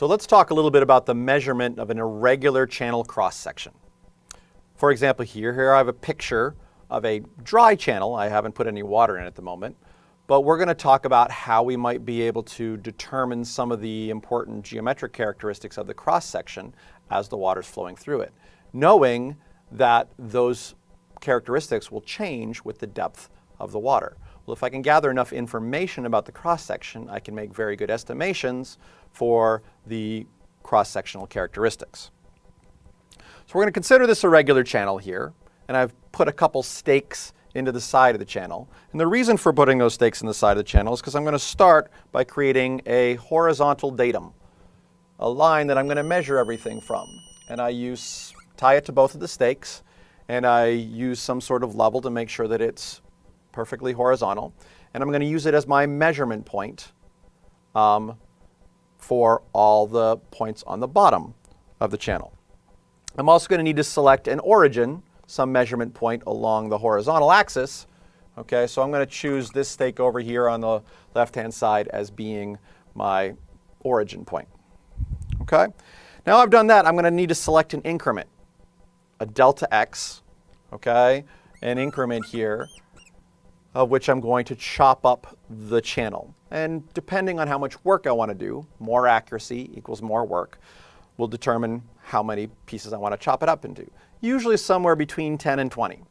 So let's talk a little bit about the measurement of an irregular channel cross-section. For example, here, here I have a picture of a dry channel. I haven't put any water in at the moment, but we're going to talk about how we might be able to determine some of the important geometric characteristics of the cross-section as the water is flowing through it, knowing that those characteristics will change with the depth of the water. Well, if I can gather enough information about the cross-section, I can make very good estimations for the cross-sectional characteristics. So we're going to consider this a regular channel here, and I've put a couple stakes into the side of the channel. And the reason for putting those stakes in the side of the channel is because I'm going to start by creating a horizontal datum, a line that I'm going to measure everything from. And I use, tie it to both of the stakes, and I use some sort of level to make sure that it's perfectly horizontal. And I'm going to use it as my measurement point um, for all the points on the bottom of the channel. I'm also going to need to select an origin, some measurement point along the horizontal axis. Okay, so I'm going to choose this stake over here on the left-hand side as being my origin point. Okay, now I've done that, I'm going to need to select an increment, a delta x, okay, an increment here, of which I'm going to chop up the channel. And depending on how much work I want to do, more accuracy equals more work, will determine how many pieces I want to chop it up into. Usually somewhere between 10 and 20.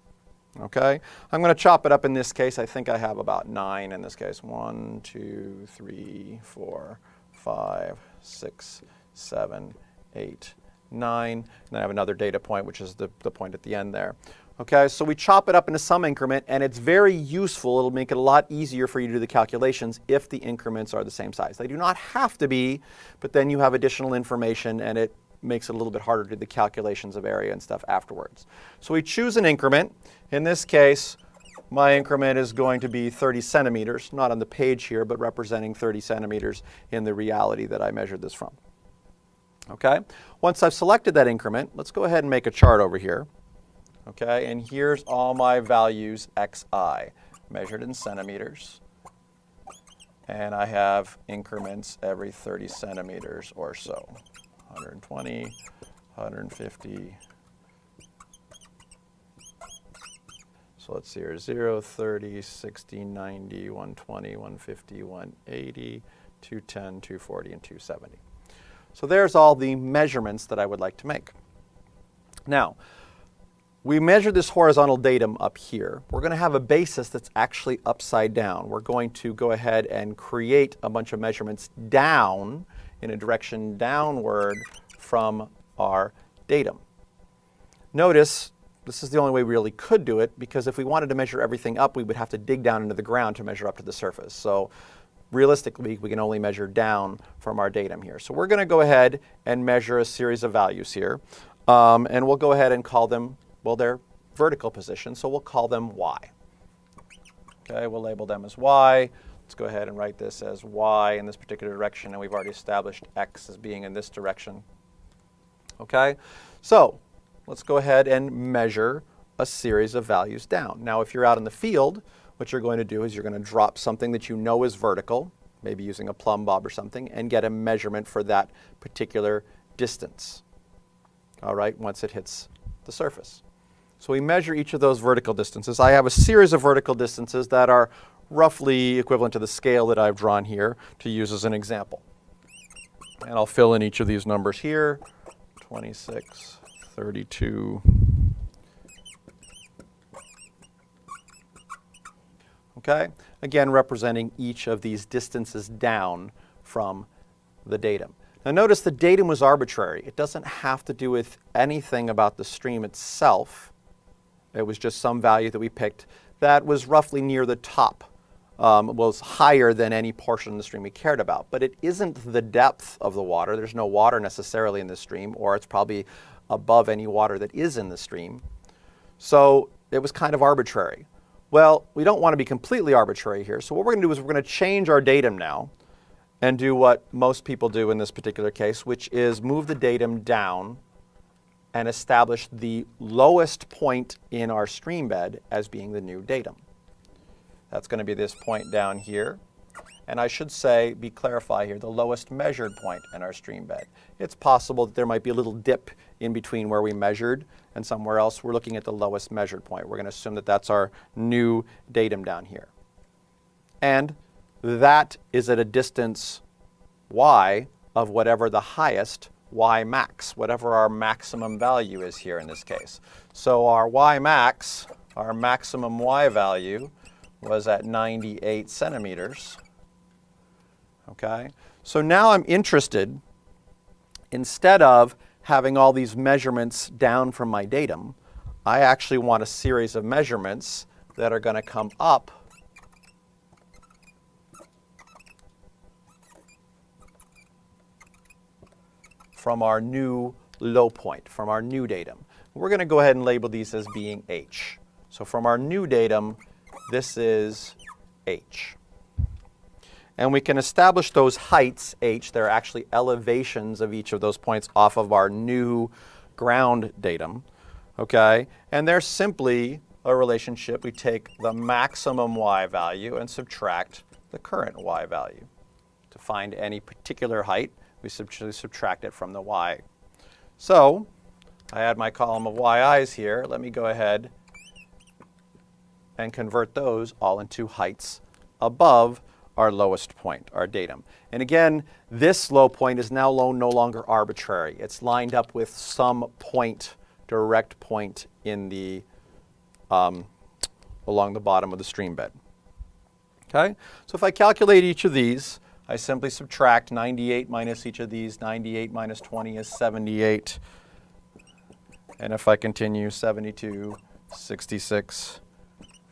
Okay, I'm going to chop it up in this case. I think I have about nine in this case. One, two, three, four, five, six, seven, eight, nine. And then I have another data point, which is the, the point at the end there. Okay, so we chop it up into some increment, and it's very useful. It'll make it a lot easier for you to do the calculations if the increments are the same size. They do not have to be, but then you have additional information, and it makes it a little bit harder to do the calculations of area and stuff afterwards. So we choose an increment. In this case, my increment is going to be 30 centimeters, not on the page here, but representing 30 centimeters in the reality that I measured this from. Okay, once I've selected that increment, let's go ahead and make a chart over here. Okay, and here's all my values xi, measured in centimeters. And I have increments every 30 centimeters or so. 120, 150. So let's see here, 0, 30, 60, 90, 120, 150, 180, 210, 240, and 270. So there's all the measurements that I would like to make. Now, we measure this horizontal datum up here. We're going to have a basis that's actually upside down. We're going to go ahead and create a bunch of measurements down in a direction downward from our datum. Notice this is the only way we really could do it because if we wanted to measure everything up, we would have to dig down into the ground to measure up to the surface. So realistically, we can only measure down from our datum here. So we're going to go ahead and measure a series of values here. Um, and we'll go ahead and call them well, they're vertical position, so we'll call them y. Okay, we'll label them as y. Let's go ahead and write this as y in this particular direction, and we've already established x as being in this direction. Okay, so let's go ahead and measure a series of values down. Now, if you're out in the field, what you're going to do is you're going to drop something that you know is vertical, maybe using a plumb bob or something, and get a measurement for that particular distance. All right, once it hits the surface. So we measure each of those vertical distances. I have a series of vertical distances that are roughly equivalent to the scale that I've drawn here to use as an example. And I'll fill in each of these numbers here, 26, 32. Okay, again representing each of these distances down from the datum. Now notice the datum was arbitrary. It doesn't have to do with anything about the stream itself. It was just some value that we picked that was roughly near the top, um, was higher than any portion of the stream we cared about. But it isn't the depth of the water. There's no water necessarily in the stream, or it's probably above any water that is in the stream. So it was kind of arbitrary. Well, we don't want to be completely arbitrary here. So what we're going to do is we're going to change our datum now and do what most people do in this particular case, which is move the datum down and establish the lowest point in our stream bed as being the new datum. That's going to be this point down here. and I should say, be clarify here, the lowest measured point in our stream bed. It's possible that there might be a little dip in between where we measured and somewhere else. We're looking at the lowest measured point. We're going to assume that that's our new datum down here. And that is at a distance y of whatever the highest y max, whatever our maximum value is here in this case. So our y max, our maximum y value, was at 98 centimeters. Okay, so now I'm interested, instead of having all these measurements down from my datum, I actually want a series of measurements that are going to come up from our new low point, from our new datum. We're going to go ahead and label these as being h. So from our new datum, this is h. And we can establish those heights, h, they're actually elevations of each of those points off of our new ground datum, okay? And they're simply a relationship. We take the maximum y value and subtract the current y value. To find any particular height, we subtract it from the y. So I add my column of yi's here. Let me go ahead and convert those all into heights above our lowest point, our datum. And again, this low point is now no longer arbitrary. It's lined up with some point, direct point in the, um, along the bottom of the stream bed. Okay, so if I calculate each of these, I simply subtract 98 minus each of these. 98 minus 20 is 78. And if I continue, 72, 66,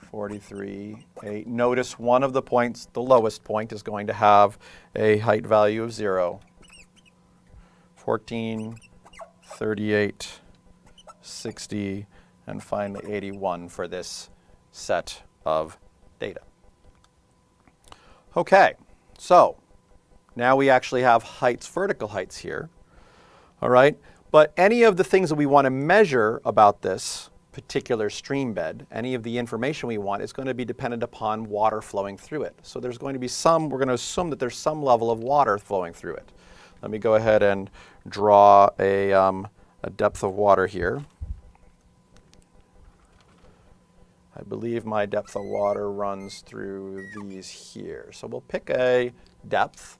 43, 8. Notice one of the points, the lowest point, is going to have a height value of 0. 14, 38, 60, and finally 81 for this set of data. Okay, so now we actually have heights, vertical heights here. All right, but any of the things that we want to measure about this particular stream bed, any of the information we want is going to be dependent upon water flowing through it. So there's going to be some, we're going to assume that there's some level of water flowing through it. Let me go ahead and draw a, um, a depth of water here. I believe my depth of water runs through these here. So we'll pick a depth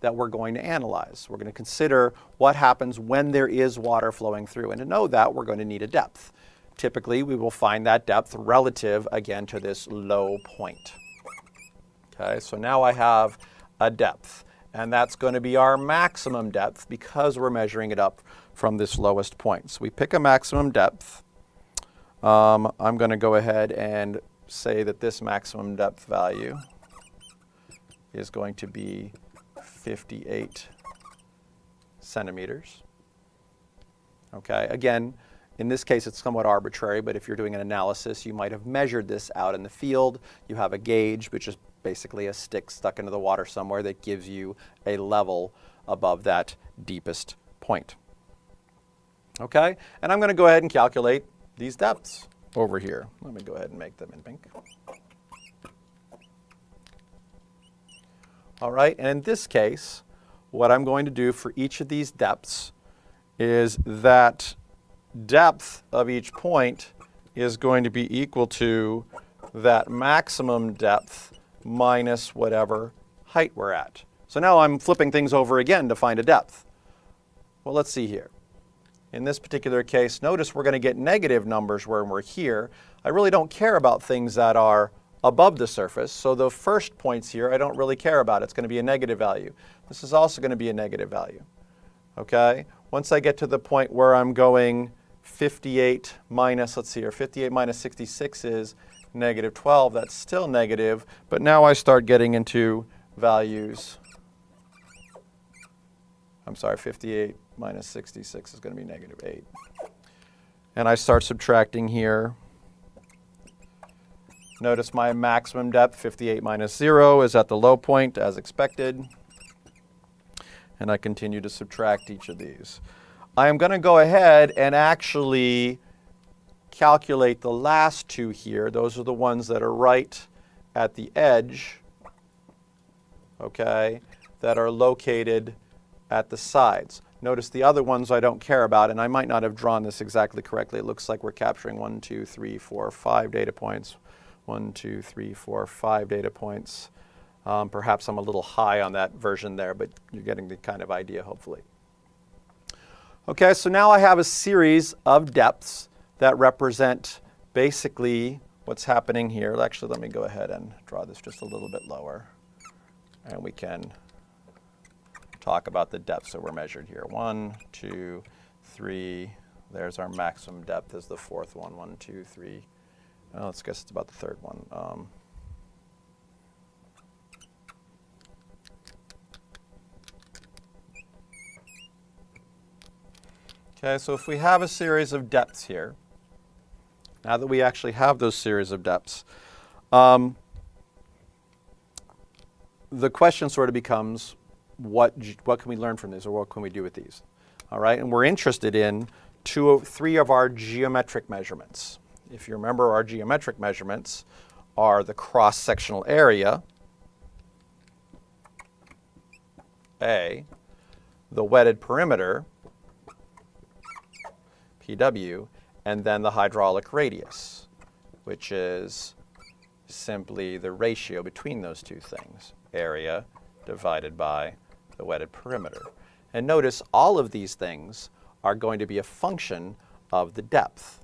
that we're going to analyze. We're going to consider what happens when there is water flowing through. And to know that, we're going to need a depth. Typically, we will find that depth relative, again, to this low point. Okay, so now I have a depth. And that's going to be our maximum depth because we're measuring it up from this lowest point. So we pick a maximum depth. Um, I'm going to go ahead and say that this maximum depth value is going to be 58 centimeters. Okay, again, in this case, it's somewhat arbitrary, but if you're doing an analysis, you might have measured this out in the field. You have a gauge, which is basically a stick stuck into the water somewhere that gives you a level above that deepest point. Okay, and I'm going to go ahead and calculate these depths over here. Let me go ahead and make them in pink. All right, and in this case, what I'm going to do for each of these depths is that depth of each point is going to be equal to that maximum depth minus whatever height we're at. So now I'm flipping things over again to find a depth. Well, let's see here. In this particular case, notice we're going to get negative numbers when we're here. I really don't care about things that are above the surface. So the first points here, I don't really care about. It's going to be a negative value. This is also going to be a negative value. Okay? Once I get to the point where I'm going 58 minus, let's see here, 58 minus 66 is negative 12. That's still negative, but now I start getting into values. I'm sorry, 58 minus 66 is going to be negative 8. And I start subtracting here. Notice my maximum depth, 58 minus 0, is at the low point as expected. And I continue to subtract each of these. I am going to go ahead and actually calculate the last two here. Those are the ones that are right at the edge okay, that are located at the sides. Notice the other ones I don't care about, and I might not have drawn this exactly correctly. It looks like we're capturing one, two, three, four, five data points. One, two, three, four, five data points. Um, perhaps I'm a little high on that version there, but you're getting the kind of idea, hopefully. Okay, so now I have a series of depths that represent basically what's happening here. Actually, let me go ahead and draw this just a little bit lower. And we can talk about the depths that were measured here. One, two, three. There's our maximum depth is the fourth one. One, two, three. Oh, let's guess it's about the third one. Um, okay, so if we have a series of depths here, now that we actually have those series of depths, um, the question sort of becomes, what, what can we learn from these or what can we do with these? All right, and we're interested in two of, three of our geometric measurements. If you remember, our geometric measurements are the cross-sectional area, A, the wetted perimeter, PW, and then the hydraulic radius, which is simply the ratio between those two things, area divided by the wetted perimeter. And notice all of these things are going to be a function of the depth.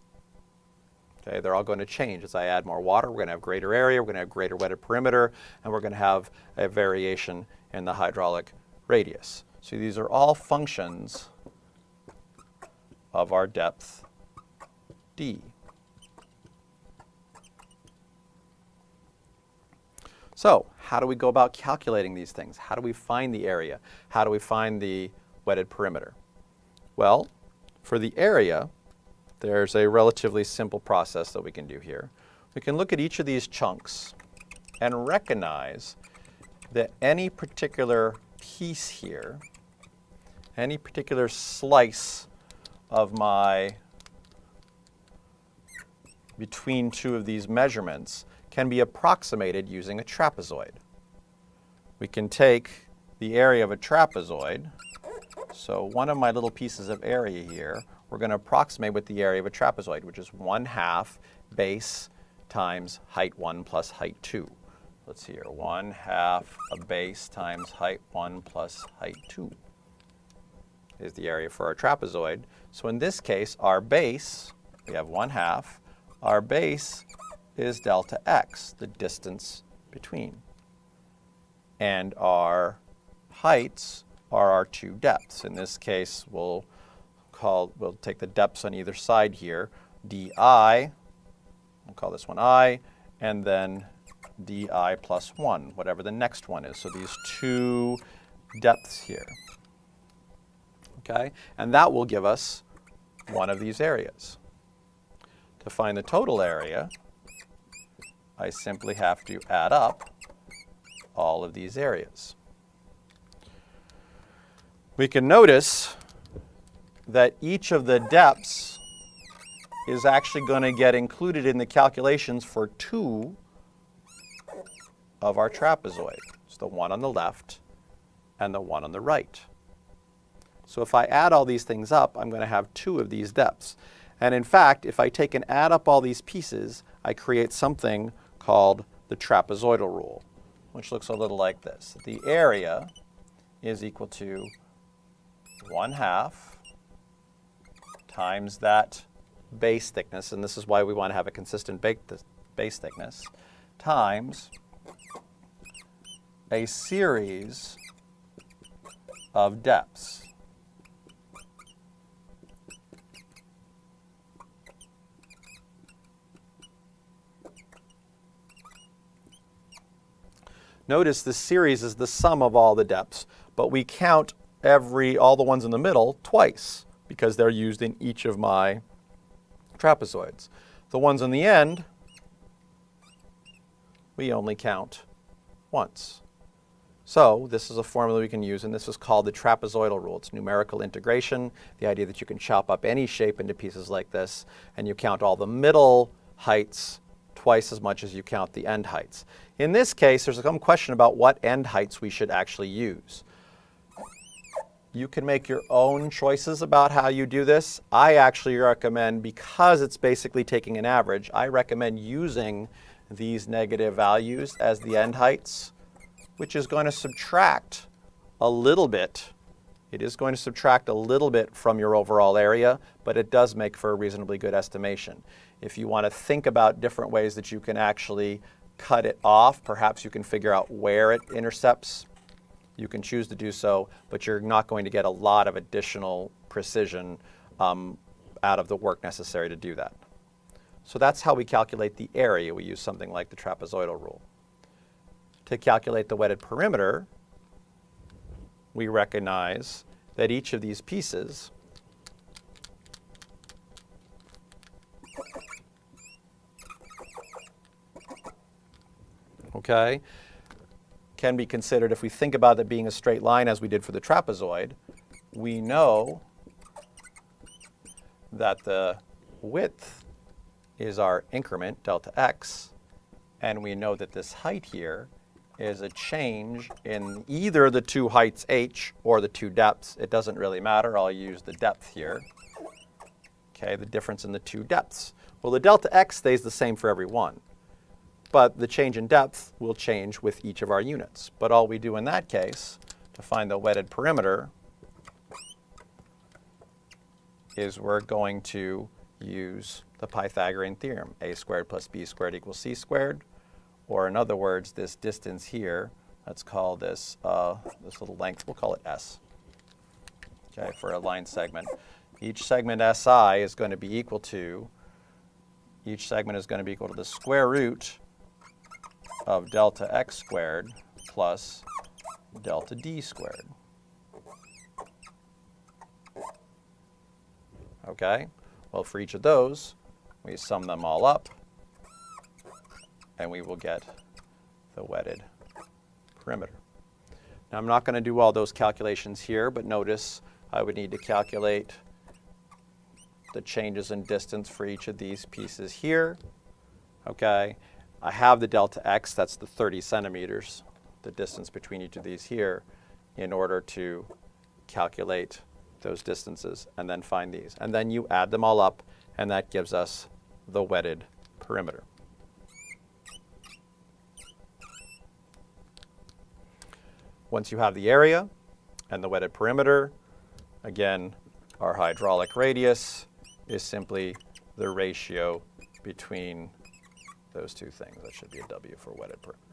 Okay, they're all going to change. As I add more water, we're going to have greater area, we're going to have greater wetted perimeter, and we're going to have a variation in the hydraulic radius. So these are all functions of our depth D. So how do we go about calculating these things? How do we find the area? How do we find the wetted perimeter? Well, for the area, there's a relatively simple process that we can do here. We can look at each of these chunks and recognize that any particular piece here, any particular slice of my between two of these measurements can be approximated using a trapezoid. We can take the area of a trapezoid, so one of my little pieces of area here, we're going to approximate with the area of a trapezoid, which is 1 half base times height 1 plus height 2. Let's see here, 1 half a base times height 1 plus height 2 is the area for our trapezoid. So in this case, our base, we have 1 half, our base is delta x, the distance between. And our heights are our two depths. In this case, we'll call, we'll take the depths on either side here, di, we'll call this one i, and then di plus 1, whatever the next one is. So these two depths here. Okay? And that will give us one of these areas. To find the total area, I simply have to add up all of these areas. We can notice that each of the depths is actually going to get included in the calculations for two of our trapezoid. It's the one on the left and the one on the right. So if I add all these things up, I'm going to have two of these depths. And in fact, if I take and add up all these pieces, I create something called the trapezoidal rule, which looks a little like this. The area is equal to 1 half times that base thickness, and this is why we want to have a consistent base thickness, times a series of depths. Notice this series is the sum of all the depths, but we count every, all the ones in the middle twice because they're used in each of my trapezoids. The ones in the end, we only count once. So this is a formula we can use, and this is called the trapezoidal rule. It's numerical integration, the idea that you can chop up any shape into pieces like this, and you count all the middle heights twice as much as you count the end heights. In this case, there's some question about what end heights we should actually use. You can make your own choices about how you do this. I actually recommend, because it's basically taking an average, I recommend using these negative values as the end heights, which is going to subtract a little bit. It is going to subtract a little bit from your overall area, but it does make for a reasonably good estimation. If you want to think about different ways that you can actually cut it off, perhaps you can figure out where it intercepts you can choose to do so, but you're not going to get a lot of additional precision um, out of the work necessary to do that. So that's how we calculate the area. We use something like the trapezoidal rule. To calculate the wetted perimeter, we recognize that each of these pieces okay, can be considered, if we think about it being a straight line as we did for the trapezoid, we know that the width is our increment, delta x, and we know that this height here is a change in either the two heights h or the two depths. It doesn't really matter. I'll use the depth here. Okay, the difference in the two depths. Well, the delta x stays the same for every one but the change in depth will change with each of our units. But all we do in that case to find the wetted perimeter is we're going to use the Pythagorean theorem, a squared plus b squared equals c squared, or in other words, this distance here, let's call this, uh, this little length, we'll call it s, okay, for a line segment. Each segment si is going to be equal to, each segment is going to be equal to the square root of delta x squared plus delta d squared. Okay, well for each of those, we sum them all up and we will get the wetted perimeter. Now I'm not going to do all those calculations here, but notice I would need to calculate the changes in distance for each of these pieces here. Okay, I have the delta x, that's the 30 centimeters, the distance between each of these here, in order to calculate those distances and then find these. And then you add them all up, and that gives us the wetted perimeter. Once you have the area and the wetted perimeter, again, our hydraulic radius is simply the ratio between those two things. That should be a W for wetted perimeter.